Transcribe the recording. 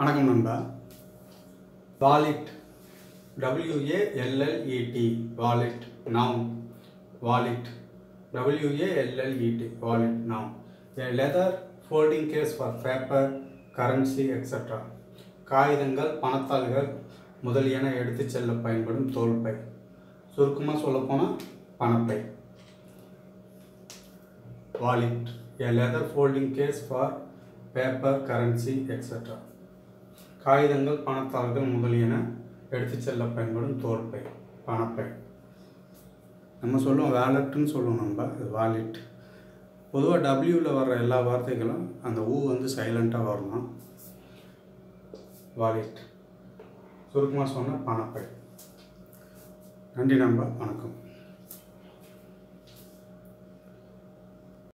வணக்கம் நண்பா. Wallet. W A L L E T wallet நாம் wallet. W A L L E T wallet நாம் a leather folding case for paper currency etc காகிதங்கள் பணத்தாள்கள் முதலியன எடுத்துச் செல்ல பயன்படும் தோல்பை. சுருக்கமாக சொல்லப்போனால் பணப்பை. wallet a leather folding case for paper currency etc காகிதங்கள் பணத்தாள்கள் முதலியன எடுத்து செல்ல பயன்படும் தோல்பை பணப்பை. நம்ம சொல்லுவோம் வேலட்டுன்னு சொல்லுவோம் நம்ம இது வாலெட் பொதுவாக டபிள்யூவில் வர்ற எல்லா வார்த்தைகளும் அந்த ஊ வந்து சைலண்ட்டாக வரணும் வாலெட் சுருக்கமாக சொன்னால் பணப்பை. நன்றி நம்ப வணக்கம்.